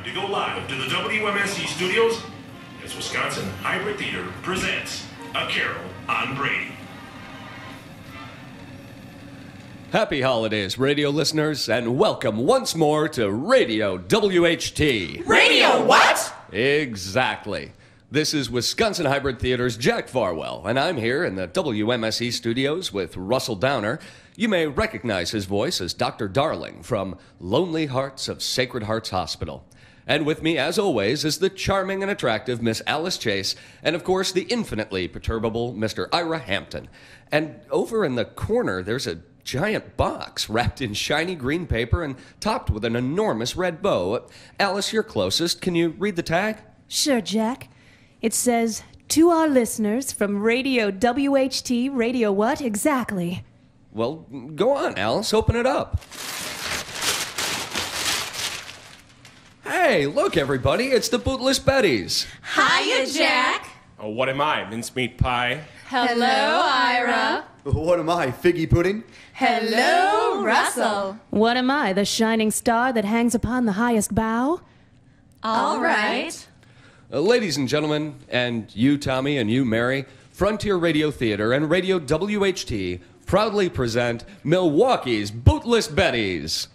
time to go live to the WMSE studios as Wisconsin Hybrid Theater presents A Carol on Brady. Happy holidays, radio listeners, and welcome once more to Radio WHT. Radio what? Exactly. This is Wisconsin Hybrid Theater's Jack Farwell, and I'm here in the WMSE studios with Russell Downer. You may recognize his voice as Dr. Darling from Lonely Hearts of Sacred Hearts Hospital. And with me, as always, is the charming and attractive Miss Alice Chase, and of course, the infinitely perturbable Mr. Ira Hampton. And over in the corner, there's a giant box wrapped in shiny green paper and topped with an enormous red bow. Alice, you're closest. Can you read the tag? Sure, Jack. It says, To our listeners from Radio WHT, Radio what exactly? Well, go on, Alice. Open it up. Hey, look, everybody. It's the Bootless Betties. Hiya, Jack. Oh, what am I? Mincemeat pie? Hello, Ira. What am I, figgy pudding? Hello, Russell. What am I, the shining star that hangs upon the highest bough? All right. Uh, ladies and gentlemen, and you, Tommy, and you, Mary, Frontier Radio Theater and Radio WHT proudly present Milwaukee's Bootless Betties.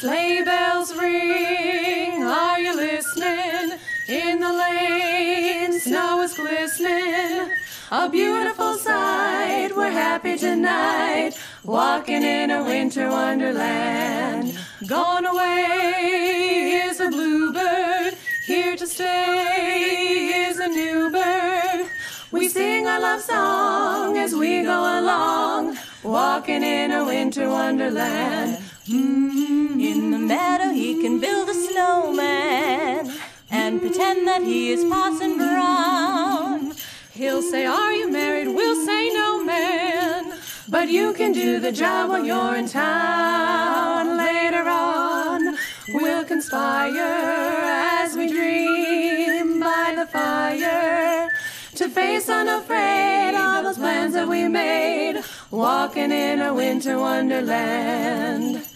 Sleigh bells ring, are you listening? In the lane, snow is glistening. A beautiful sight, we're happy tonight. Walking in a winter wonderland. Gone away is a bluebird, here to stay is a new bird. We sing our love song as we go along, walking in a winter wonderland. In the meadow he can build a snowman and pretend that he is Parson Brown. He'll say, Are you married? We'll say, No, man. But you can do the job while you're in town. Later on, we'll conspire as we dream by the fire to face unafraid all those plans that we made, walking in a winter wonderland.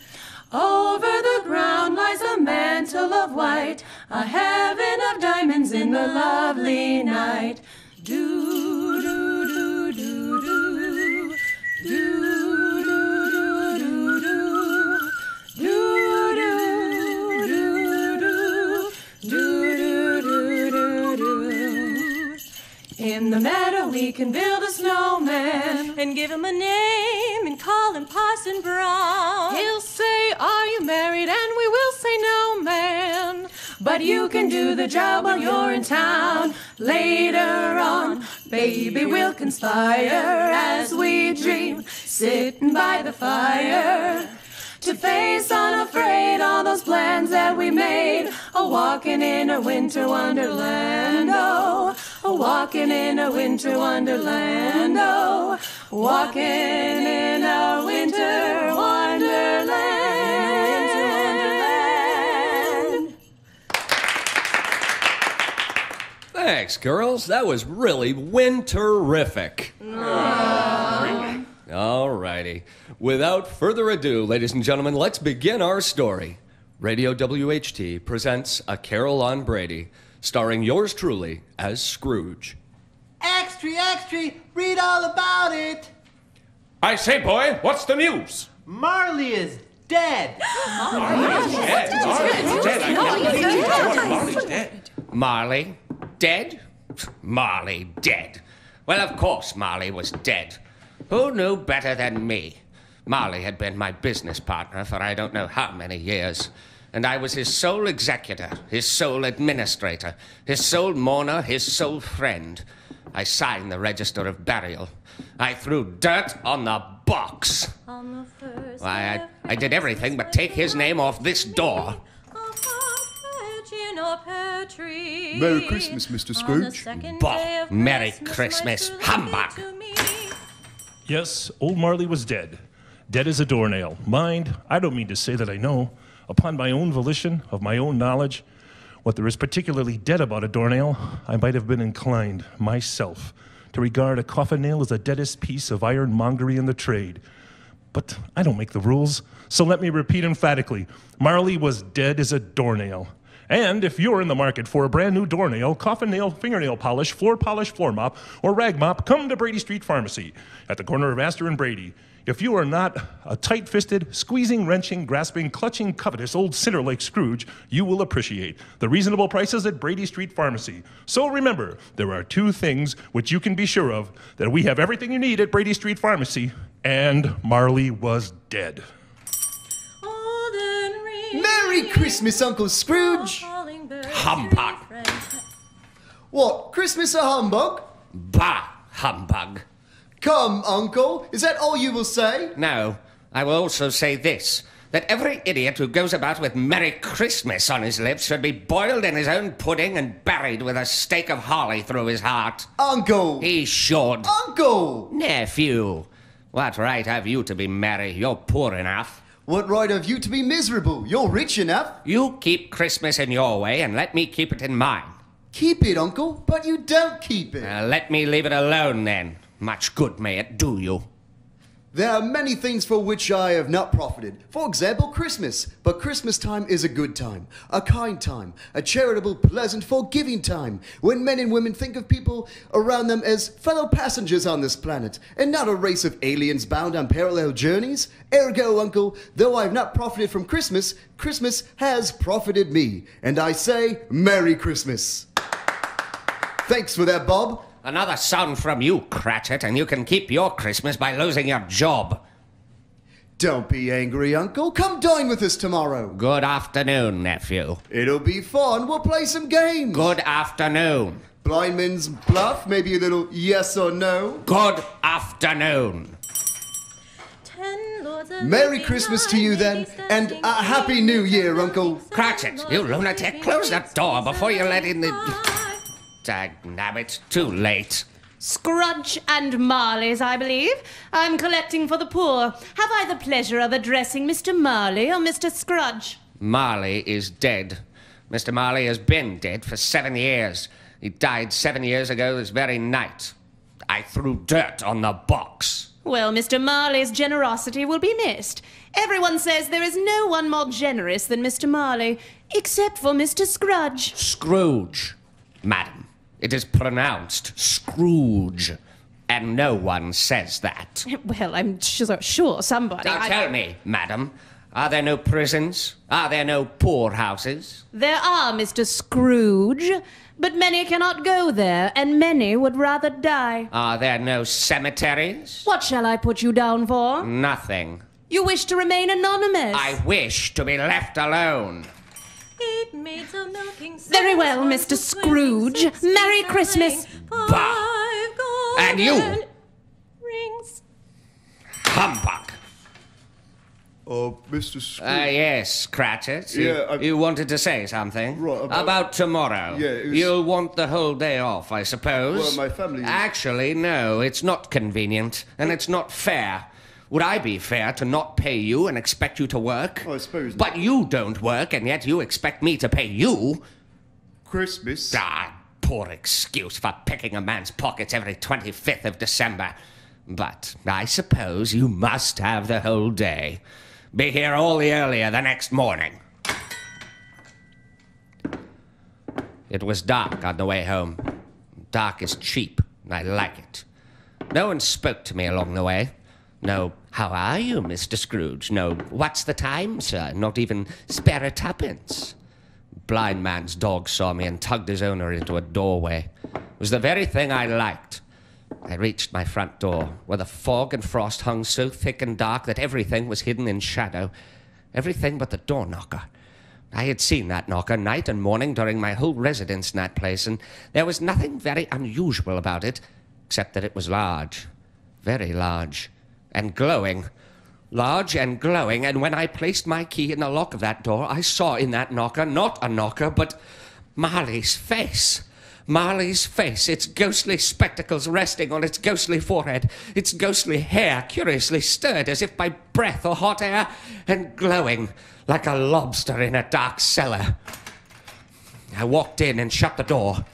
Over the ground lies a mantle of white, a heaven of diamonds in the lovely night. Do, do, do, do, do, do. In the meadow we can build a snowman and give him a name and call him Parson Brown. He'll But you can do the job while you're in town. Later on, baby, we'll conspire as we dream, sitting by the fire. To face unafraid all those plans that we made. A walking in a winter wonderland. Oh, a walking in a winter wonderland. Oh, walking in a winter Thanks, girls. That was really winterific. All righty. Without further ado, ladies and gentlemen, let's begin our story. Radio WHT presents A Carol on Brady, starring yours truly as Scrooge. Extra, extra, read all about it. I say, boy, what's the news? Marley is dead. Marley's dead. Marley's dead. I can't believe it. Dead. Marley? Dead? Marley dead. Well, of course Marley was dead. Who knew better than me? Marley had been my business partner for I don't know how many years. And I was his sole executor, his sole administrator, his sole mourner, his sole friend. I signed the register of burial. I threw dirt on the box. On the first Why, I, I did everything but take his name off this door. Merry Christmas, Mr. Scrooge. Bah, Merry Christmas, humbug. Yes, old Marley was dead. Dead as a doornail. Mind, I don't mean to say that I know, upon my own volition, of my own knowledge, what there is particularly dead about a doornail, I might have been inclined, myself, to regard a coffin nail as the deadest piece of ironmongery in the trade. But I don't make the rules, so let me repeat emphatically Marley was dead as a doornail. And if you're in the market for a brand new doornail, coffin nail, fingernail polish, floor polish, floor mop, or rag mop, come to Brady Street Pharmacy at the corner of Astor and Brady. If you are not a tight fisted, squeezing, wrenching, grasping, clutching, covetous old sinner like Scrooge, you will appreciate the reasonable prices at Brady Street Pharmacy. So remember, there are two things which you can be sure of that we have everything you need at Brady Street Pharmacy, and Marley was dead. Merry Christmas, Uncle Scrooge! Humbug. What, Christmas a humbug? Bah, humbug. Come, Uncle, is that all you will say? No, I will also say this that every idiot who goes about with Merry Christmas on his lips should be boiled in his own pudding and buried with a stake of holly through his heart. Uncle! He should. Uncle! Nephew, what right have you to be merry? You're poor enough. What right have you to be miserable? You're rich enough. You keep Christmas in your way and let me keep it in mine. Keep it, Uncle, but you don't keep it. Uh, let me leave it alone then. Much good may it do you. There are many things for which I have not profited. For example, Christmas. But Christmas time is a good time, a kind time, a charitable, pleasant, forgiving time, when men and women think of people around them as fellow passengers on this planet, and not a race of aliens bound on parallel journeys. Ergo, Uncle, though I have not profited from Christmas, Christmas has profited me. And I say, Merry Christmas. Thanks for that, Bob. Another son from you, Cratchit, and you can keep your Christmas by losing your job. Don't be angry, Uncle. Come dine with us tomorrow. Good afternoon, nephew. It'll be fun. We'll play some games. Good afternoon. Blindman's bluff, maybe a little yes or no. Good afternoon. Merry Christmas to you then, and a Happy New Year, Uncle. Cratchit, you lunatic, close that door before you let in the. Dagnabbit, too late. Scrudge and Marley's, I believe. I'm collecting for the poor. Have I the pleasure of addressing Mr. Marley or Mr. Scrudge? Marley is dead. Mr. Marley has been dead for seven years. He died seven years ago this very night. I threw dirt on the box. Well, Mr. Marley's generosity will be missed. Everyone says there is no one more generous than Mr. Marley, except for Mr. Scrudge. Scrooge, madam. It is pronounced Scrooge. And no one says that. Well, I'm sure, sure somebody. Now I- tell me, madam, are there no prisons? Are there no poorhouses? There are, Mr. Scrooge, but many cannot go there, and many would rather die. Are there no cemeteries? What shall I put you down for? Nothing. You wish to remain anonymous. I wish to be left alone. Very well, Mr. Scrooge. Merry Christmas. Bah! And you! Humbug! Oh, Mr. Scrooge. Uh, yes, Cratchit. You, Yeah, I- you wanted to say something? Right, about... about- tomorrow. Yeah, was- You'll want the whole day off, I suppose. Well, my family is- Actually, no, it's not convenient, and it's not fair. Would I be fair to not pay you and expect you to work? I suppose not. But you don't work, and yet you expect me to pay you? Christmas. Ah, poor excuse for picking a man's pockets every 25th of December. But I suppose you must have the whole day. Be here all the earlier the next morning. It was dark on the way home. Dark is cheap, and I like it. No one spoke to me along the way. No, how are you, Mr. Scrooge? No, what's the time, sir? Not even spare a tuppence. Blind man's dog saw me and tugged his owner into a doorway. It was the very thing I liked. I reached my front door, where the fog and frost hung so thick and dark that everything was hidden in shadow. Everything but the door knocker. I had seen that knocker night and morning during my whole residence in that place, and there was nothing very unusual about it, except that it was large. Very large. And glowing. Large and glowing, and when I placed my key in the lock of that door, I saw in that knocker not a knocker, but Marley's face. Marley's face, its ghostly spectacles resting on its ghostly forehead, its ghostly hair curiously stirred as if by breath or hot air, and glowing like a lobster in a dark cellar. I walked in and shut the door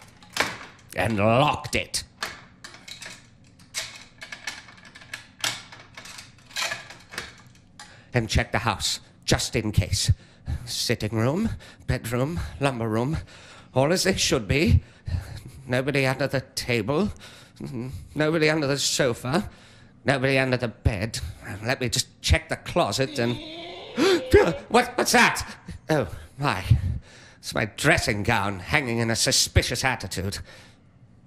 and locked it. And check the house, just in case. Sitting room, bedroom, lumber room, all as they should be. Nobody under the table, nobody under the sofa, nobody under the bed. Let me just check the closet and. what, what's that? Oh, my. It's my dressing gown hanging in a suspicious attitude.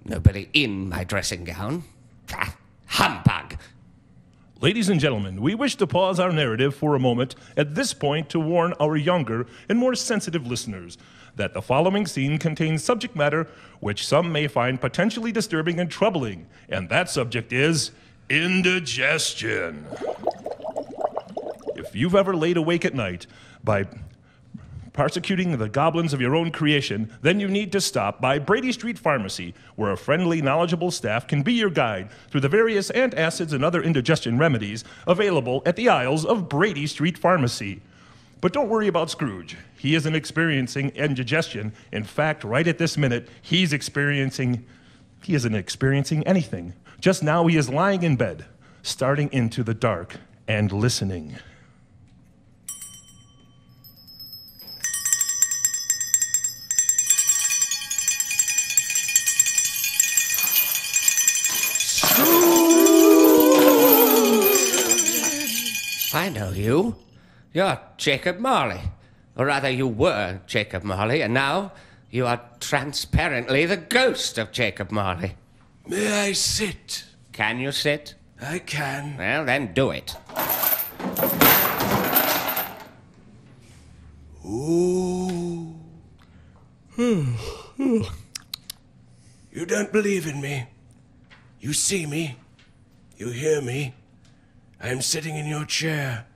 Nobody in my dressing gown. Ah, humbug! Ladies and gentlemen, we wish to pause our narrative for a moment at this point to warn our younger and more sensitive listeners that the following scene contains subject matter which some may find potentially disturbing and troubling, and that subject is indigestion. If you've ever laid awake at night by persecuting the goblins of your own creation, then you need to stop by Brady Street Pharmacy, where a friendly, knowledgeable staff can be your guide through the various antacids and other indigestion remedies available at the aisles of Brady Street Pharmacy. But don't worry about Scrooge. He isn't experiencing indigestion. In fact, right at this minute, he's experiencing, he isn't experiencing anything. Just now, he is lying in bed, starting into the dark and listening. You. You're Jacob Marley. Or rather, you were Jacob Marley, and now you are transparently the ghost of Jacob Marley. May I sit? Can you sit? I can. Well, then do it. Ooh. You don't believe in me. You see me. You hear me. I am sitting in your chair.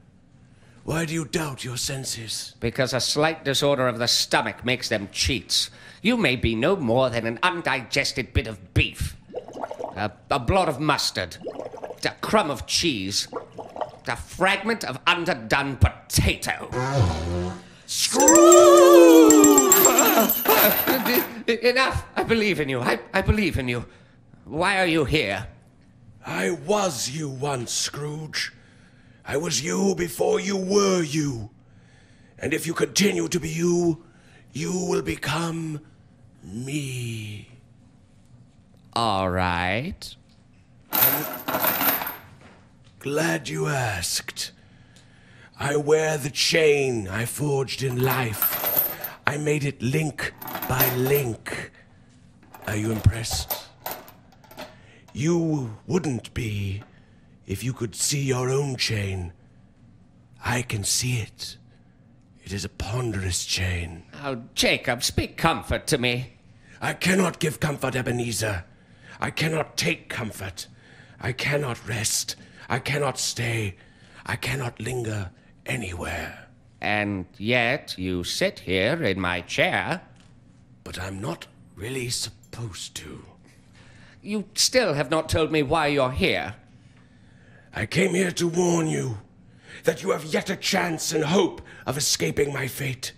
Why do you doubt your senses? Because a slight disorder of the stomach makes them cheats. You may be no more than an undigested bit of beef, a, a blot of mustard, a crumb of cheese, a fragment of underdone potato. Scrooge! Enough! I believe in you. I, I believe in you. Why are you here? I was you once, Scrooge. I was you before you were you. And if you continue to be you, you will become me. All right. Glad you asked. I wear the chain I forged in life. I made it link by link. Are you impressed? You wouldn't be if you could see your own chain. I can see it. It is a ponderous chain. Oh, Jacob, speak comfort to me. I cannot give comfort, Ebenezer. I cannot take comfort. I cannot rest. I cannot stay. I cannot linger anywhere. And yet you sit here in my chair. But I'm not really supposed to. You still have not told me why you're here. I came here to warn you that you have yet a chance and hope of escaping my fate.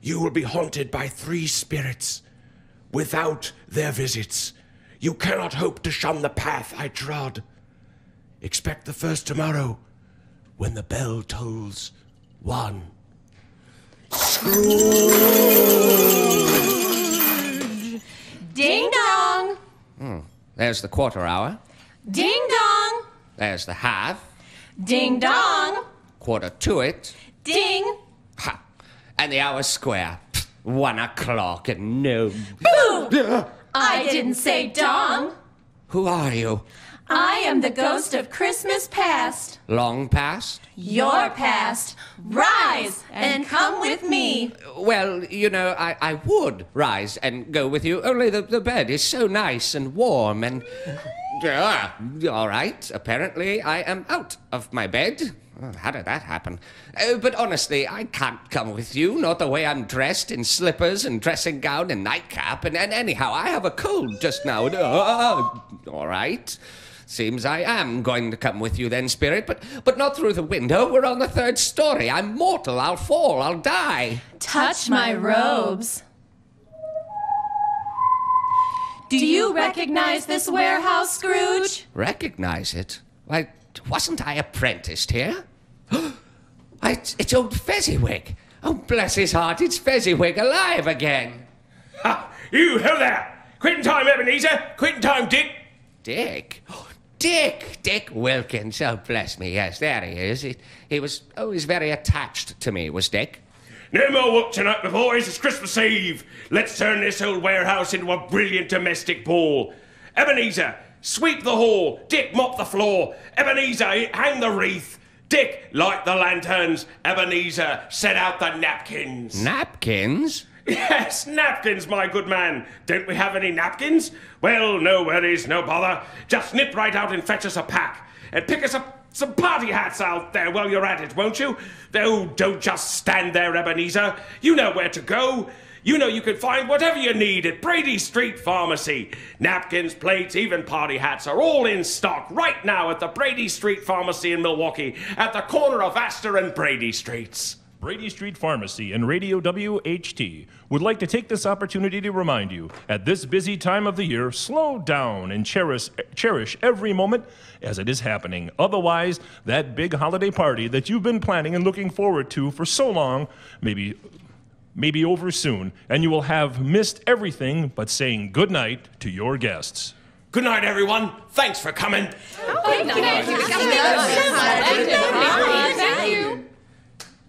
You will be haunted by three spirits. Without their visits, you cannot hope to shun the path I trod. Expect the first tomorrow when the bell tolls one. Ding dong! Hmm. There's the quarter hour. Ding dong! There's the half. Ding dong! Quarter to it. Ding! Ha! And the hour square. One o'clock and no. Boo! I didn't say dong. Who are you? I am the ghost of Christmas past. Long past? Your past. Rise and come with me. Well, you know, I, I would rise and go with you, only the, the bed is so nice and warm and. Ah, all right, apparently I am out of my bed. How did that happen? Uh, but honestly, I can't come with you, not the way I'm dressed in slippers and dressing gown and nightcap. And, and anyhow, I have a cold just now. Uh, all right. Seems I am going to come with you then, Spirit, but, but not through the window. We're on the third story. I'm mortal. I'll fall. I'll die. Touch my robes. Do you recognize this warehouse, Scrooge? Recognize it? Why, wasn't I apprenticed here? It's, it's old Fezziwig. Oh, bless his heart, it's Fezziwig alive again. Ha! You, ho there! Quitting time, Ebenezer! Quitting time, Dick! Dick? Oh, Dick! Dick Wilkins. Oh, bless me. Yes, there he is. He, he was always very attached to me, was Dick. No more work tonight, my boys. It's Christmas Eve. Let's turn this old warehouse into a brilliant domestic ball. Ebenezer, sweep the hall. Dick, mop the floor. Ebenezer, eh, hang the wreath. Dick, light the lanterns. Ebenezer, set out the napkins. Napkins? Yes, napkins, my good man. Don't we have any napkins? Well, no worries, no bother. Just nip right out and fetch us a pack. And pick us up some party hats out there while you're at it, won't you? Oh, don't just stand there, Ebenezer. You know where to go. You know you can find whatever you need at Brady Street Pharmacy. Napkins, plates, even party hats are all in stock right now at the Brady Street Pharmacy in Milwaukee, at the corner of Astor and Brady Streets. Brady Street Pharmacy and Radio WHT would like to take this opportunity to remind you at this busy time of the year, slow down and cherish, cherish every moment as it is happening. Otherwise, that big holiday party that you've been planning and looking forward to for so long may be, may be over soon, and you will have missed everything but saying good night to your guests. Good night, everyone. Thanks for coming. Thank you.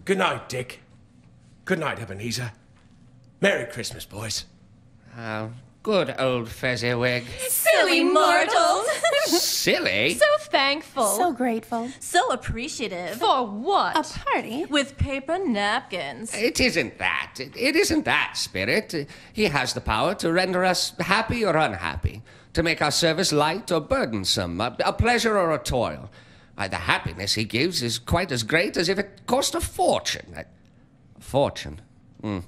Good night, Dick. Good night, Ebenezer. Merry Christmas, boys. Oh, good old Fezziwig. Silly mortals. Silly? So thankful. So grateful. so appreciative. For what? A party? With paper napkins. It isn't that. It, it isn't that, Spirit. He has the power to render us happy or unhappy, to make our service light or burdensome, a, a pleasure or a toil. Why, the happiness he gives is quite as great as if it cost a fortune. A fortune? Hmm.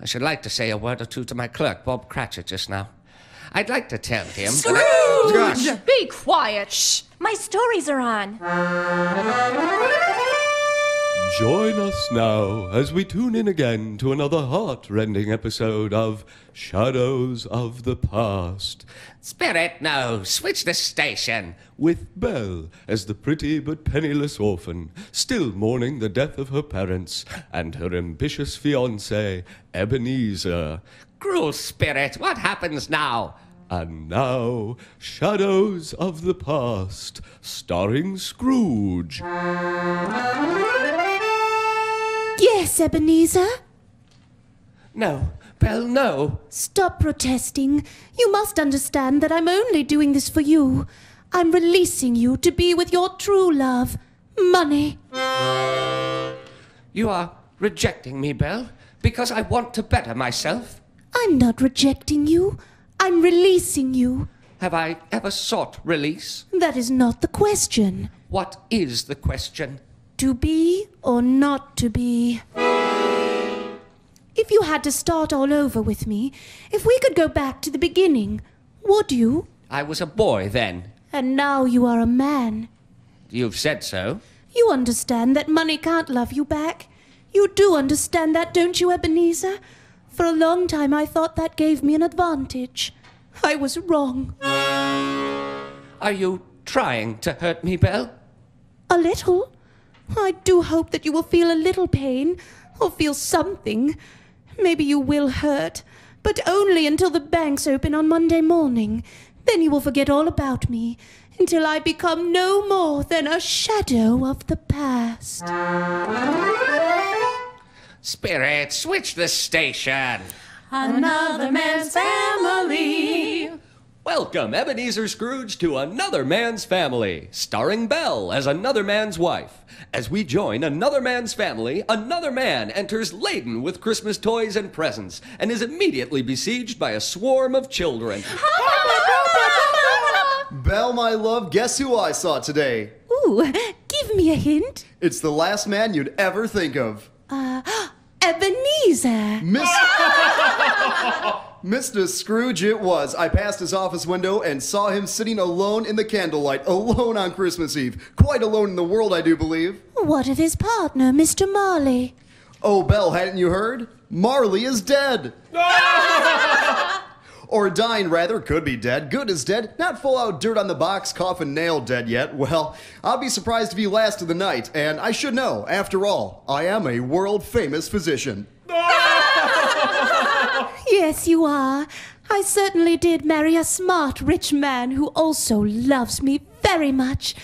I should like to say a word or two to my clerk, Bob Cratchit, just now. I'd like to tell him. Scrooge! Be quiet. Shh! My stories are on. Join us now as we tune in again to another heart-rending episode of Shadows of the Past. Spirit, no, switch the station. With Belle as the pretty but penniless orphan, still mourning the death of her parents, and her ambitious fiancé, Ebenezer. Cruel spirit, what happens now? And now, Shadows of the Past, starring Scrooge. Yes, Ebenezer? No, Belle, no. Stop protesting. You must understand that I'm only doing this for you. I'm releasing you to be with your true love, money. You are rejecting me, Belle, because I want to better myself. I'm not rejecting you. I'm releasing you. Have I ever sought release? That is not the question. What is the question? To be or not to be? If you had to start all over with me, if we could go back to the beginning, would you? I was a boy then. And now you are a man. You've said so. You understand that money can't love you back. You do understand that, don't you, Ebenezer? For a long time I thought that gave me an advantage. I was wrong. Are you trying to hurt me, Belle? A little. I do hope that you will feel a little pain, or feel something. Maybe you will hurt, but only until the banks open on Monday morning. Then you will forget all about me, until I become no more than a shadow of the past. Spirit, switch the station. Another man's family. Welcome, Ebenezer Scrooge, to Another Man's Family, starring Belle as another man's wife. As we join another man's family, another man enters laden with Christmas toys and presents and is immediately besieged by a swarm of children. Belle, my love, guess who I saw today? Ooh, give me a hint. It's the last man you'd ever think of. Uh, Ebenezer. Miss- Mr. Scrooge, it was. I passed his office window and saw him sitting alone in the candlelight, alone on Christmas Eve. Quite alone in the world, I do believe. What of his partner, Mr. Marley? Oh, Belle, hadn't you heard? Marley is dead. Or dying, rather, could be dead. Good as dead, not full out dirt on the box, coffin nail dead yet. Well, I'll be surprised if he lasts the night, and I should know, after all, I am a world famous physician. Yes, you are. I certainly did marry a smart, rich man who also loves me very much.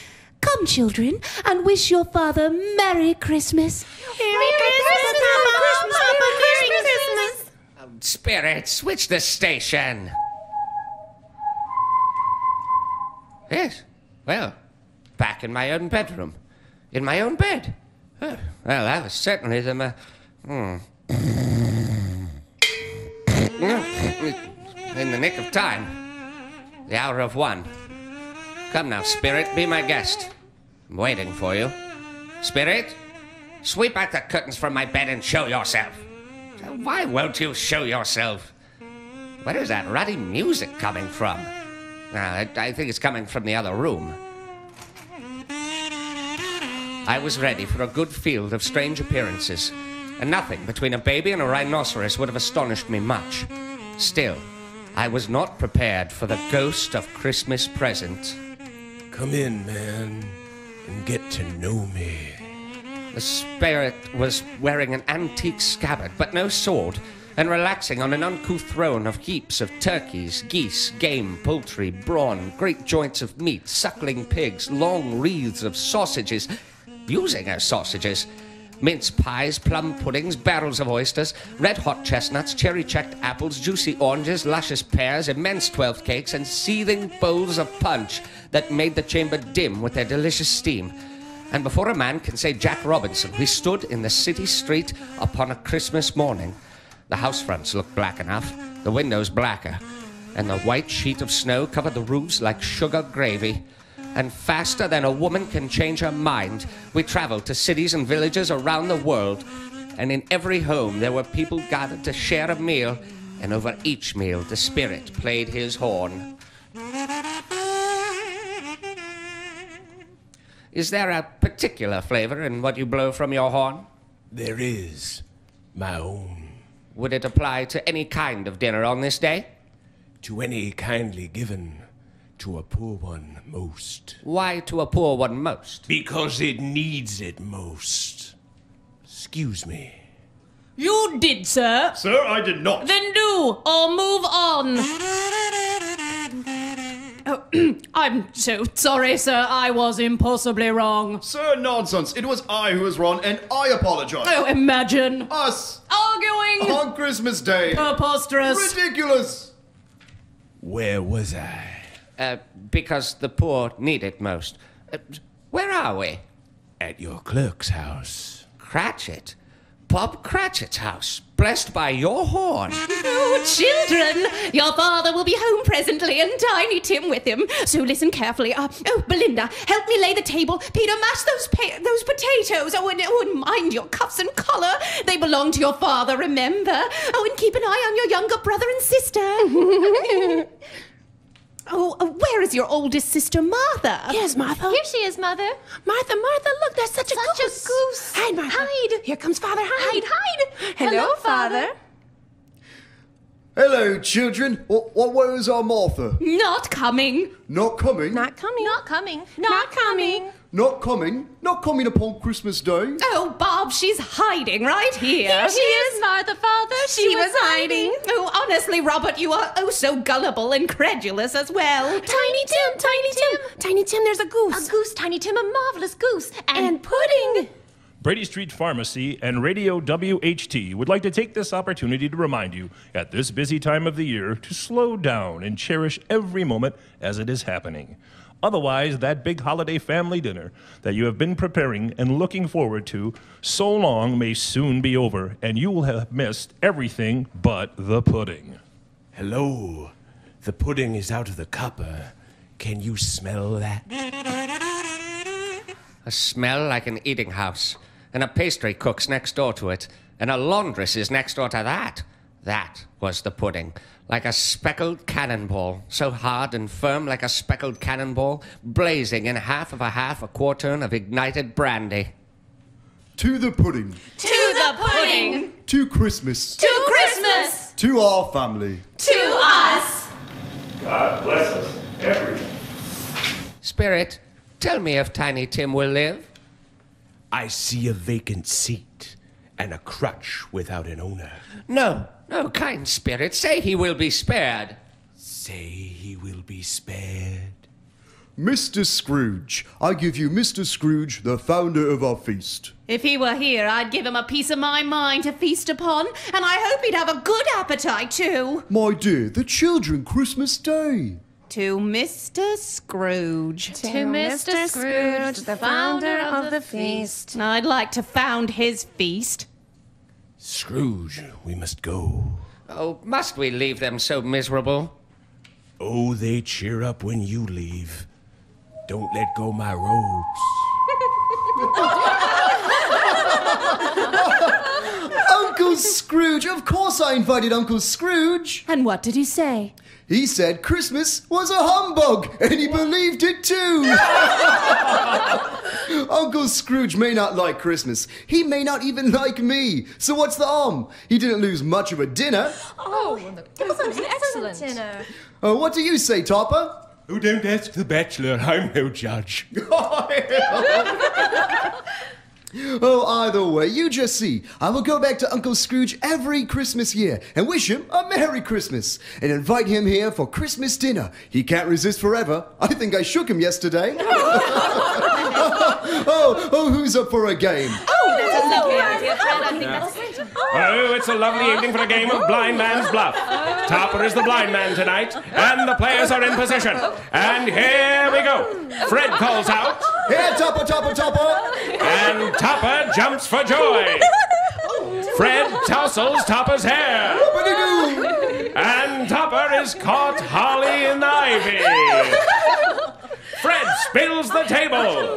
Come, children, and wish your father Merry Christmas. Merry Christmas, Papa! Papa, Merry Christmas! Spirit, switch the station. Yes. Well, back in my own bedroom. In my own bed. Oh, well, that was certainly the. ma- hmm. In the nick of time. The hour of one. Come now, Spirit, be my guest. I'm waiting for you. Spirit, sweep out the curtains from my bed and show yourself. Why won't you show yourself? Where is that ruddy music coming from? Ah, I, I think it's coming from the other room. I was ready for a good field of strange appearances, and nothing between a baby and a rhinoceros would have astonished me much. Still, I was not prepared for the ghost of Christmas present. Come in, man, and get to know me. The spirit was wearing an antique scabbard, but no sword, and relaxing on an uncouth throne of heaps of turkeys, geese, game, poultry, brawn, great joints of meat, suckling pigs, long wreaths of sausages, using as sausages. Mince pies, plum puddings, barrels of oysters, red hot chestnuts, cherry checked apples, juicy oranges, luscious pears, immense twelfth cakes, and seething bowls of punch that made the chamber dim with their delicious steam. And before a man can say Jack Robinson, we stood in the city street upon a Christmas morning. The house fronts looked black enough, the windows blacker, and the white sheet of snow covered the roofs like sugar gravy. And faster than a woman can change her mind, we traveled to cities and villages around the world. And in every home, there were people gathered to share a meal, and over each meal, the spirit played his horn. Is there a particular flavor in what you blow from your horn? There is my own. Would it apply to any kind of dinner on this day? To any kindly given, to a poor one most. Why to a poor one most? Because it needs it most. Excuse me. You did, sir. Sir, I did not. Then do, or move on. Oh, I'm so sorry, sir. I was impossibly wrong. Sir, nonsense. It was I who was wrong, and I apologize. Oh, imagine. Us Arguing. on Christmas Day. Preposterous. Ridiculous. Where was I? Uh, because the poor need it most. Uh, where are we? At your clerk's house. Cratchit. Bob Cratchit's house, blessed by your horn. Oh, children! Your father will be home presently, and Tiny Tim with him. So listen carefully. Uh, oh, Belinda, help me lay the table. Peter, mash those pa- those potatoes. Oh and, oh, and mind your cuffs and collar. They belong to your father, remember. Oh, and keep an eye on your younger brother and sister. oh, uh, where is your oldest sister, Martha? Yes, Martha. Here she is, Mother. Martha, Martha, look, there's such, Such a a goose. goose. Hide, Martha. Hide. Here comes Father. Hide. Hide, hide. Hello, Father. Hello, children. What, what where is our Martha? Not coming. Not coming. Not coming. Not coming. Not coming. Not coming. Not coming upon Christmas Day. Oh, Bob, she's hiding right here. Here she is, Martha, Father. She, was hiding. Oh, honestly, Robert, you are oh so gullible and credulous as well. Tiny Tim, Tiny Tim. Tiny Tim, there's a goose. A goose, Tiny Tim, a marvelous goose. And, And pudding. Brady Street Pharmacy and Radio WHT would like to take this opportunity to remind you at this busy time of the year to slow down and cherish every moment as it is happening. Otherwise, that big holiday family dinner that you have been preparing and looking forward to so long may soon be over, and you will have missed everything but the pudding. Hello. The pudding is out of the copper. Uh, can you smell that? A smell like an eating house, and a pastry cook's next door to it, and a laundress is next door to that. That was the pudding, like a speckled cannonball, so hard and firm like a speckled cannonball, blazing in half of a half a quartern of ignited brandy. To the pudding. to the pudding. To Christmas. To Christmas. To our family. To us. God bless us, everyone. Spirit, tell me if Tiny Tim will live. I see a vacant seat and a crutch without an owner. No, no, kind spirit, say he will be spared. Say he will be spared. Mr. Scrooge, I give you Mr. Scrooge, the founder of our feast. If he were here, I'd give him a piece of my mind to feast upon, and I hope he'd have a good appetite too. My dear, the children Christmas Day. To Mr. Scrooge. To Mr. Scrooge, the founder of the feast. I'd like to found his feast. Scrooge, we must go. Oh, must we leave them so miserable? Oh, they cheer up when you leave. Don't let go my robes. Uncle Scrooge! Of course I invited Uncle Scrooge! And what did he say? He said Christmas was a humbug, and he believed it too! Uncle Scrooge may not like Christmas. He may not even like me. So what's the harm? He didn't lose much of a dinner. Oh, it was an excellent dinner. Uh, what do you say, Topper? Oh, don't ask the bachelor. I'm no judge. Oh, either way, you just see. I will go back to Uncle Scrooge every Christmas year and wish him a Merry Christmas and invite him here for Christmas dinner. He can't resist forever. I think I shook him yesterday. oh, oh, who's up for a game? Oh, oh that's a lovely idea, Fred. I think that's great. Oh, it's a lovely oh. evening for a game of blind man's bluff. Oh. Topper is the blind man tonight, and the players are in position. And here we go. Fred calls out, Here, Topper, Topper, Topper! and Topper jumps for joy. Fred tousles Topper's hair, and Topper is caught holly in the ivy. Fred spills the table.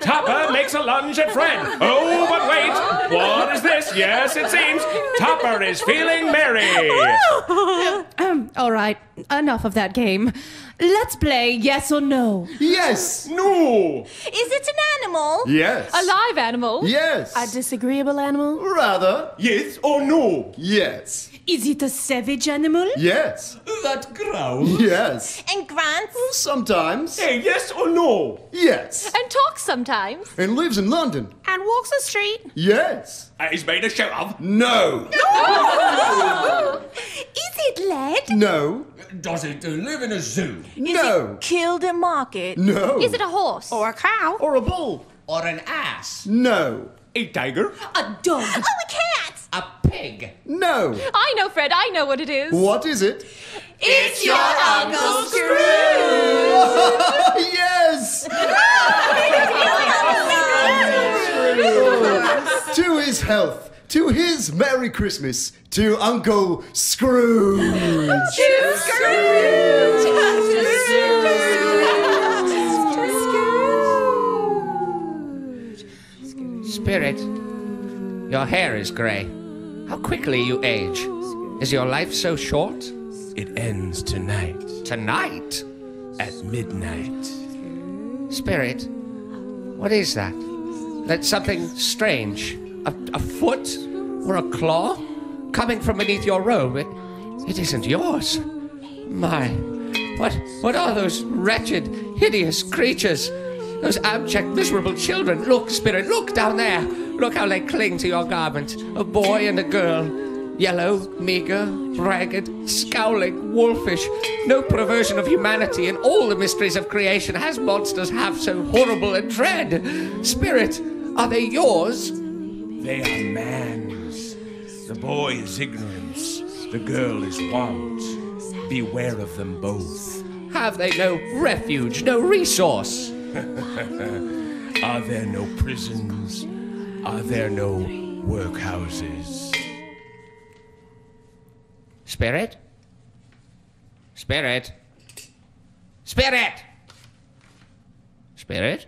Topper makes a lunge at Fred. Oh, but wait. What is this? Yes, it seems. Topper is feeling merry. Um, all right, enough of that game. Let's play yes or no. Yes! No. Is it an animal? Yes! A live animal? Yes! A disagreeable animal? Rather, Yes or no? yes. Is it a savage animal? Yes. That growl. Yes. And grants? Sometimes. Hey, yes or no? Yes. And talks sometimes. And lives in London. And walks the street? Yes. Uh, he's made a show of. No. Is it lead? No. Does it live in a zoo? No. Killed at market? No. Is it a horse? Or a cow? Or a bull? Or an ass? No. A tiger? A dog? Oh, a cat! A pig? No. I know, Fred. I know what it is. What is it? It's your Uncle Scrooge. yes! to his health. To his Merry Christmas. To Uncle Scrooge. Scrooge. Spirit, your hair is gray. How quickly you age. Is your life so short? It ends tonight Tonight? at midnight. Spirit, what is that? That's something strange. A, a foot or a claw coming from beneath your robe. It, it isn't yours. My, what, what are those wretched, hideous creatures? Those abject, miserable children. Look, Spirit, look down there. Look how they cling to your garment. A boy and a girl. Yellow, meager, ragged, scowling, wolfish. No perversion of humanity in all the mysteries of creation has monsters half so horrible and dread. Spirit, are they yours? They are man's. The boy is ignorance. The girl is want. Beware of them both. Have they no refuge, no resource? Are there no prisons? Are there no workhouses? Spirit? Spirit? Spirit! Spirit?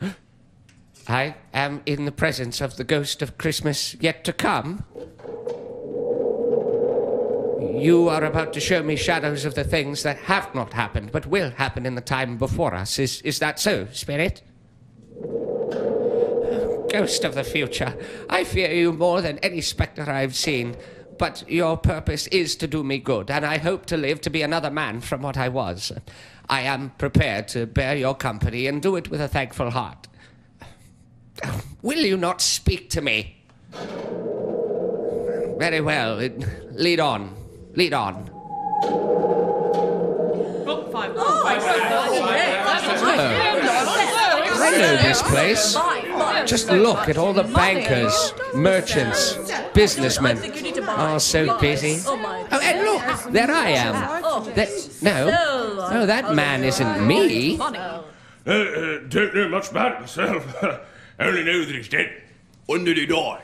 I am in the presence of the ghost of Christmas yet to come. You are about to show me shadows of the things that have not happened, but will happen in the time before us. Is, is that so, Spirit? Ghost of the future, I fear you more than any spectre I've seen. but your purpose is to do me good, and I hope to live to be another man from what I was. I am prepared to bear your company and do it with a thankful heart. Will you not speak to me? Very well. Lead on. Lead on. I know this place. Just look at all the bankers, merchants, businessmen. Are so busy. Oh, and look, there I am. That, no, no, that man isn't me. Uh, uh, don't know much about it myself. Only know that he's dead. When did he die?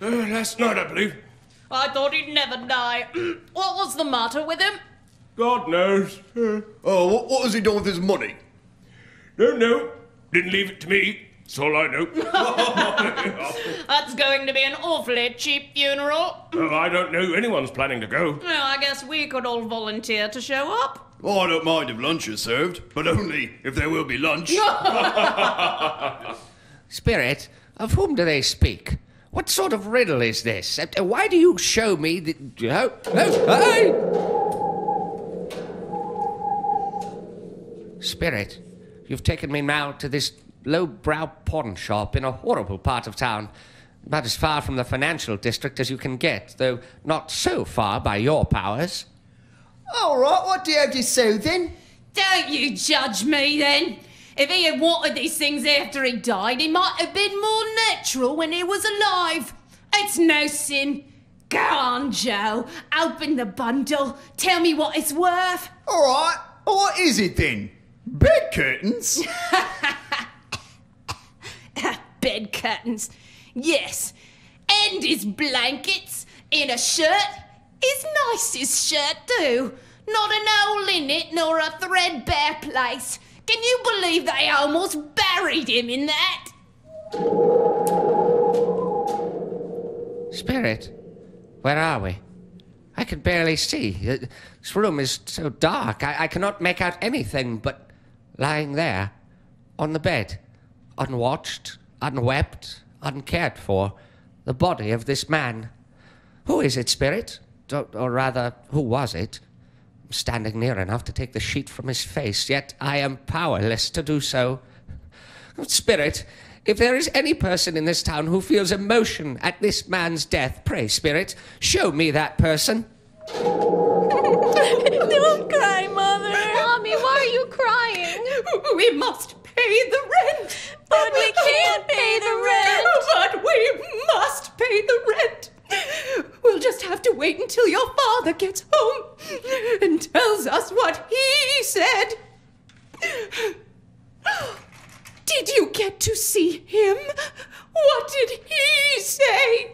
Uh, last night, I believe. I thought he'd never die. what was the matter with him? God knows. Uh, Oh, what, what has he done with his money? don't know. Didn't leave it to me. That's all I know. That's going to be an awfully cheap funeral. I don't know anyone's planning to go. Well, I guess we could all volunteer to show up. Oh, I don't mind if lunch is served, but only if there will be lunch. Spirit, of whom do they speak? What sort of riddle is this? Uh, Why do you show me the. Oh, oh, hey! Spirit, you've taken me now to this low-brow pawn shop in a horrible part of town. About as far from the financial district as you can get, though not so far by your powers. All right, what do you have to say then? Don't you judge me then. If he had wanted these things after he died, he might have been more natural when he was alive. It's no sin. Go on, Joe. Open the bundle. Tell me what it's worth. All right, what is it then? Bed curtains? Bed curtains. Yes. And his blankets in a shirt. His nicest shirt, too. Not an hole in it nor a threadbare place. Can you believe they almost buried him in that? Spirit, where are we? I can barely see. Uh, This room is so dark. I, I cannot make out anything but lying there on the bed, unwatched, unwept, uncared for, the body of this man. Who is it, Spirit? Or, or rather, who was it? I'm standing near enough to take the sheet from his face, yet I am powerless to do so. Spirit, if there is any person in this town who feels emotion at this man's death, pray, Spirit, show me that person. Don't cry, Mother. Mommy, why are you crying? We must pay the rent. But we can't pay oh, the rent. But we must pay the rent. We'll just have to wait until your father gets home and tells us what he said. Did you get to see him? What did he say?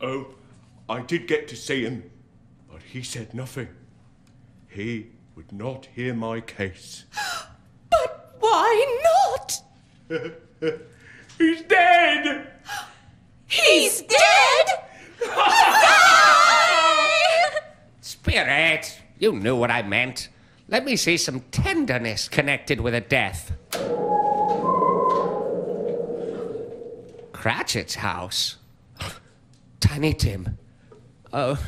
Oh, I did get to see him, but he said nothing. He would not hear my case. But why not? He's dead! He's dead? Spirit, you knew what I meant. Let me see some tenderness connected with a death. Cratchit's house. Tiny Tim. Oh,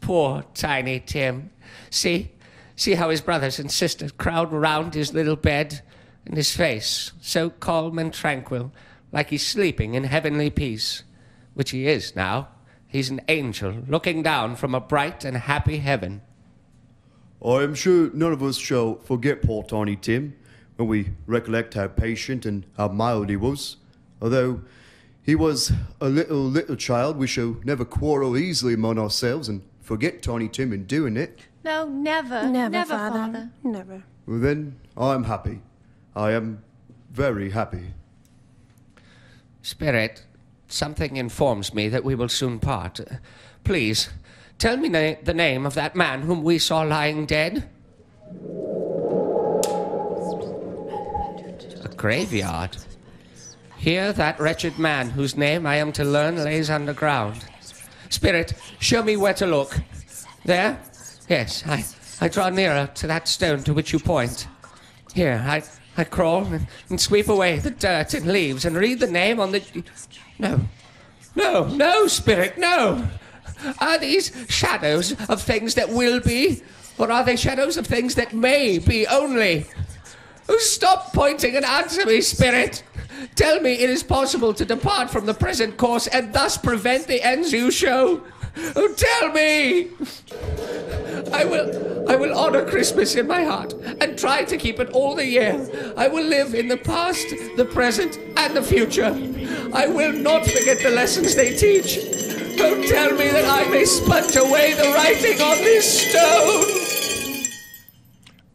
poor Tiny Tim. See? See how his brothers and sisters crowd round his little bed? And his face, so calm and tranquil, like he's sleeping in heavenly peace. Which he is now. He's an angel looking down from a bright and happy heaven. I am sure none of us shall forget poor Tiny Tim when we recollect how patient and how mild he was. Although he was a little, little child, we shall never quarrel easily among ourselves and forget Tiny Tim in doing it. No, never. Never, father. Father. Never. Well, then, I'm happy. I am very happy. Spirit, something informs me that we will soon part. Please, tell me na- the name of that man whom we saw lying dead. A graveyard. Here, that wretched man whose name I am to learn lays underground. Spirit, show me where to look. There? Yes, I, I draw nearer to that stone to which you point. Here, I, I crawl and, and sweep away the dirt and leaves and read the name on the. No. No, no, Spirit, no! Are these shadows of things that will be, or are they shadows of things that may be only? Stop pointing and answer me, spirit. Tell me it is possible to depart from the present course and thus prevent the ends you show. Oh, tell me. I will, I will honor Christmas in my heart and try to keep it all the year. I will live in the past, the present, and the future. I will not forget the lessons they teach. Don't tell me that I may smudge away the writing on this stone.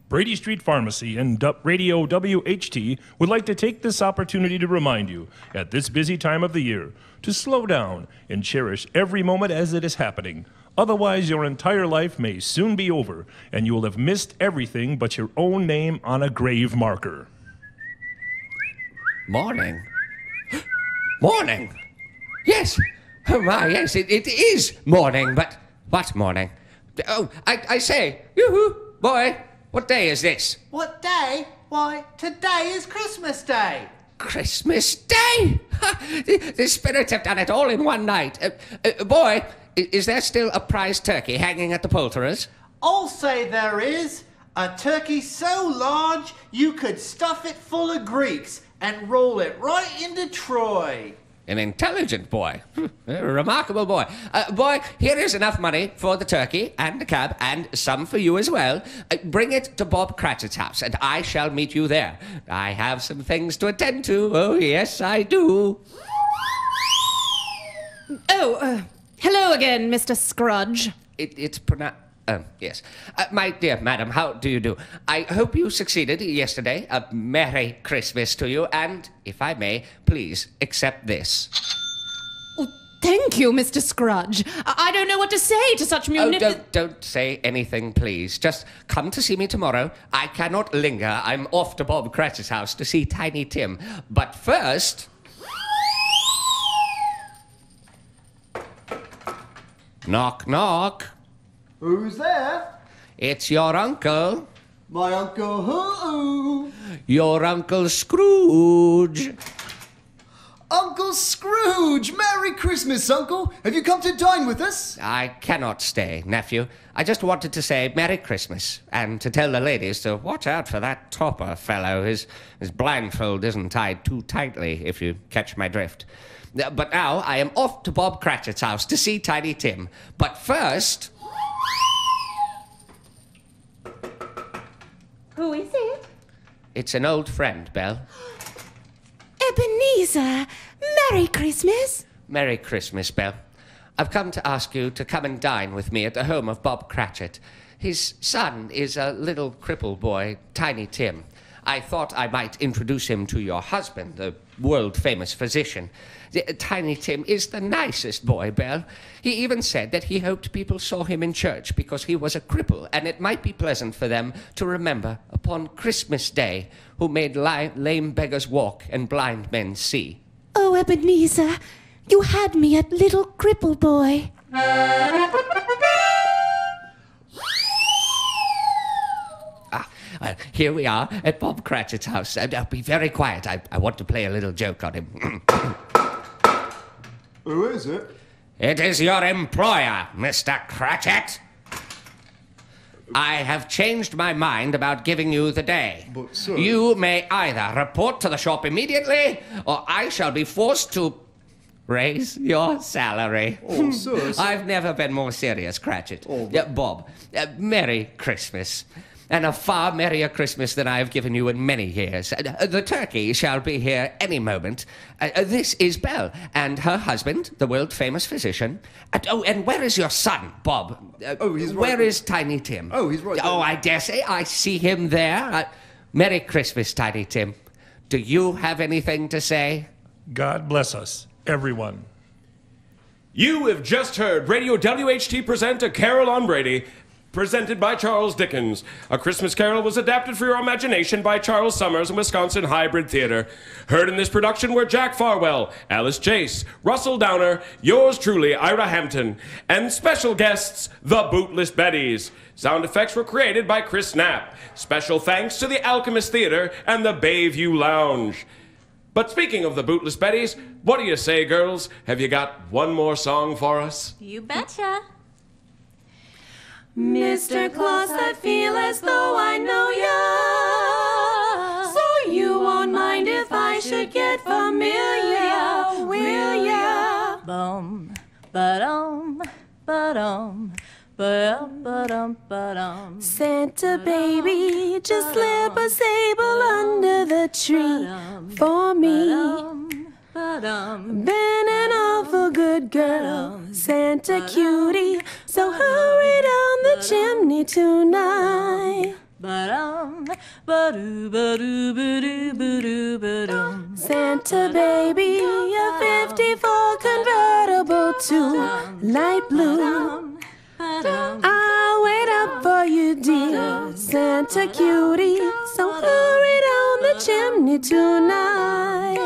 Brady Street Pharmacy and Radio WHT would like to take this opportunity to remind you, at this busy time of the year, to slow down and cherish every moment as it is happening. Otherwise, your entire life may soon be over, and you will have missed everything but your own name on a grave marker. Morning. morning. Yes. Oh my, yes, it, it is morning, but what morning? Oh, I, I say, yoo-hoo, boy, what day is this? What day? Why, today is Christmas Day. Christmas Day! The, the spirits have done it all in one night. Uh, uh, boy, i- is there still a prize turkey hanging at the poulterer's? I'll say there is. A turkey so large you could stuff it full of Greeks and roll it right into Troy. An intelligent boy. A remarkable boy. Uh, boy, here is enough money for the turkey and the cab and some for you as well. Uh, bring it to Bob Cratchit's house and I shall meet you there. I have some things to attend to. Oh, yes, I do. Oh, uh, hello again, Mr. Scrudge. It, it's pronounced. Oh, yes. Uh, my dear madam, how do you do? I hope you succeeded yesterday. A Merry Christmas to you, and if I may, please accept this. Oh, Thank you, Mr. Scrudge. I, I don't know what to say to such Oh, munificent. don't, don't say anything, please. Just come to see me tomorrow. I cannot linger. I'm off to Bob Cratchit's house to see Tiny Tim. But first. Knock, knock. Who's there? It's your uncle. My uncle who? Your Uncle Scrooge. Uncle Scrooge! Merry Christmas, Uncle! Have you come to dine with us? I cannot stay, nephew. I just wanted to say Merry Christmas and to tell the ladies to watch out for that topper fellow. His, his blindfold isn't tied too tightly, if you catch my drift. Uh, But now I am off to Bob Cratchit's house to see Tiny Tim. But first. Who is it? It's an old friend, Belle. Ebenezer. Merry Christmas. Merry Christmas, Belle. I've come to ask you to come and dine with me at the home of Bob Cratchit. His son is a little cripple boy, Tiny Tim. I thought I might introduce him to your husband, the world famous physician. Uh, Tiny Tim is the nicest boy, Belle. He even said that he hoped people saw him in church because he was a cripple, and it might be pleasant for them to remember upon Christmas Day who made li- lame beggars walk and blind men see. Oh, Ebenezer, you had me at little cripple boy. Ah, well, here we are at Bob Cratchit's house. Uh, uh, be very quiet. I, I want to play a little joke on him. Who is it? it is your employer, Mr. Cratchit. I have changed my mind about giving you the day. But, sir- You may either report to the shop immediately, or I shall be forced to raise your salary. Oh, sir, sir. I've never been more serious, Cratchit. Oh, Yeah, Bob, uh, Merry Christmas. And a far merrier Christmas than I have given you in many years. Uh, the turkey shall be here any moment. Uh, uh, this is Belle, and her husband, the world famous physician. And, oh, and where is your son, Bob? Uh, Oh, he's right Where there. is Tiny Tim? Oh, he's right Oh, there. I dare say I see him there. Uh, Merry Christmas, Tiny Tim. Do you have anything to say? God bless us, everyone. You have just heard Radio WHT present A Carol on Brady, presented by Charles Dickens. A Christmas Carol was adapted for your imagination by Charles Summers and Wisconsin Hybrid Theater. Heard in this production were Jack Farwell, Alice Chase, Russell Downer, yours truly, Ira Hampton, and special guests, the Bootless Betties. Sound effects were created by Chris Knapp. Special thanks to the Alchemist Theater and the Bayview Lounge. But speaking of the bootless Betties, what do you say, girls? Have you got one more song for us? You betcha. Mr. Claus, I feel as though I know ya. So you won't mind if I should get familiar, will ya? Bum, ba-dum, ba-dum, ba-dum, ba-dum, ba-dum. Santa baby, just slip a sable under the tree for me. Been an awful good girl, Santa cutie, so hurry down the chimney tonight. Ba-dum, ba-doo, ba-doo, ba-doo, ba-doo, ba-dum. Santa baby, a 54 convertible to light blue. You, dear Santa cutie. So hurry down the chimney tonight.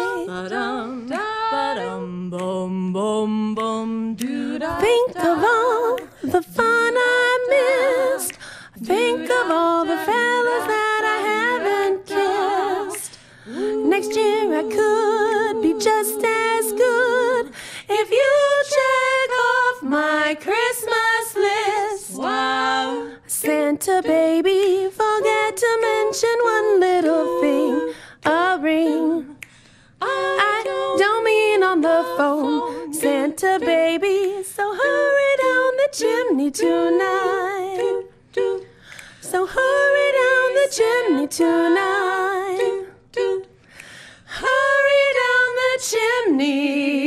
Think of all the fun I missed. Think of all the fellas that I haven't kissed. Next year I could be just as good if you check off my Christmas. Santa baby, forget to mention one little thing a ring. I don't mean on the phone, Santa baby. So hurry down the chimney tonight. So hurry down the chimney tonight. Hurry down the chimney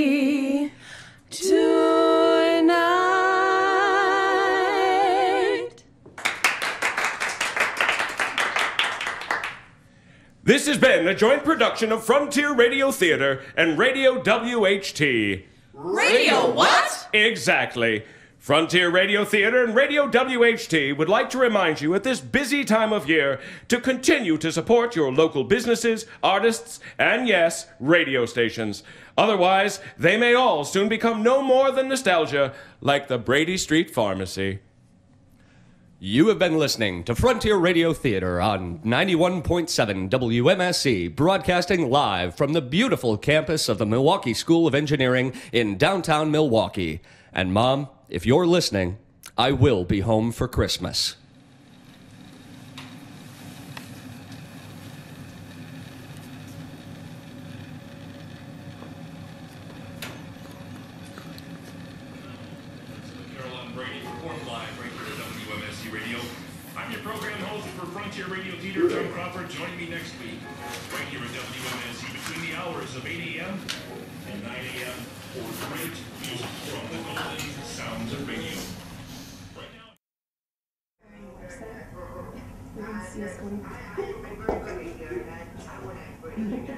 This has been a joint production of Frontier Radio Theater and Radio WHT. Radio what? Exactly. Frontier Radio Theater and Radio WHT would like to remind you at this busy time of year to continue to support your local businesses, artists, and yes, radio stations. Otherwise, they may all soon become no more than nostalgia, like the Brady Street Pharmacy. You have been listening to Frontier Radio Theater on 91.7 WMSE, broadcasting live from the beautiful campus of the Milwaukee School of Engineering in downtown Milwaukee. And, Mom, if you're listening, I will be home for Christmas.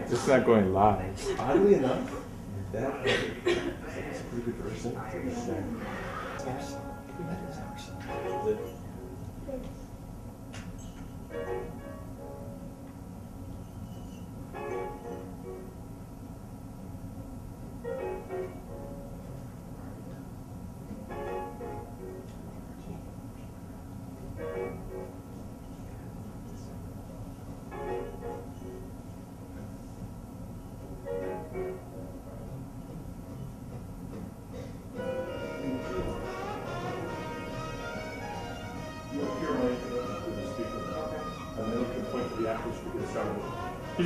It's not going live. Oddly enough, that is good person. He's gonna give you your, your cue.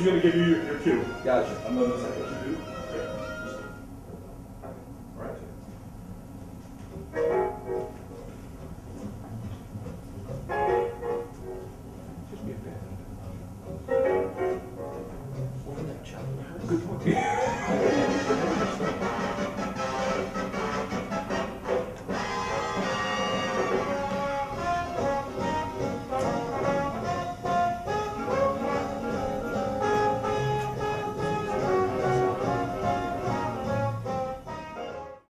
Gotcha. I'm on the second.